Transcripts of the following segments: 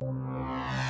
Música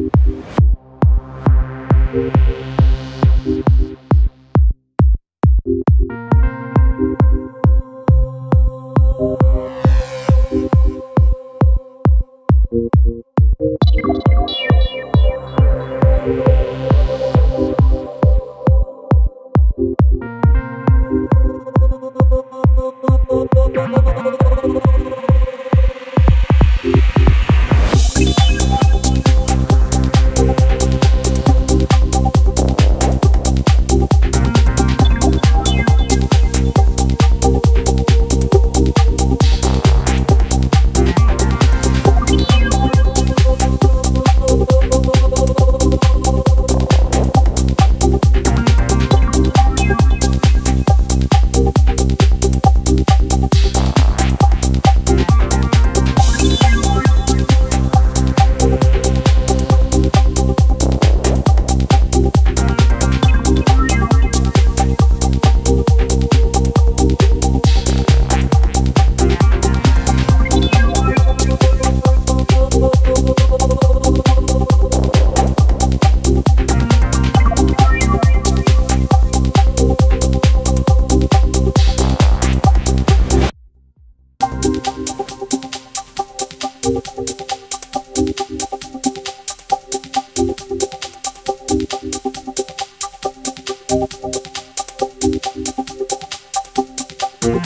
you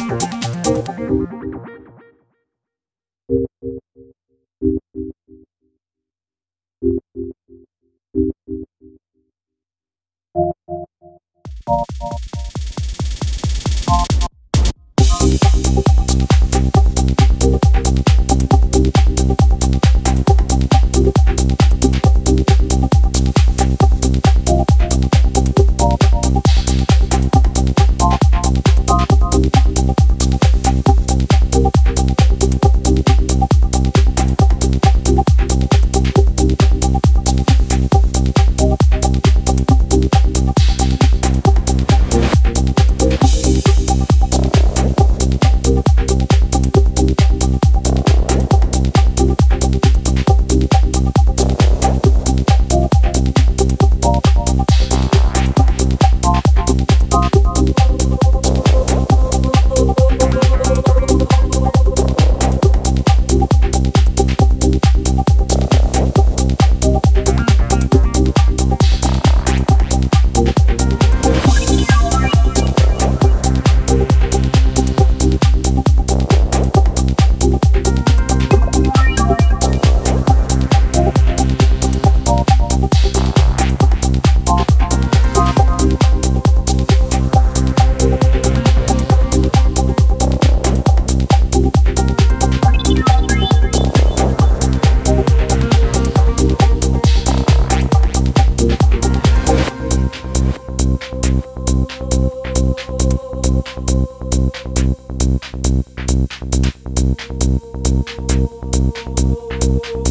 Thank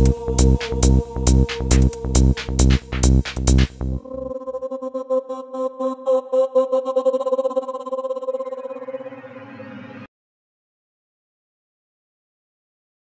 Thank you.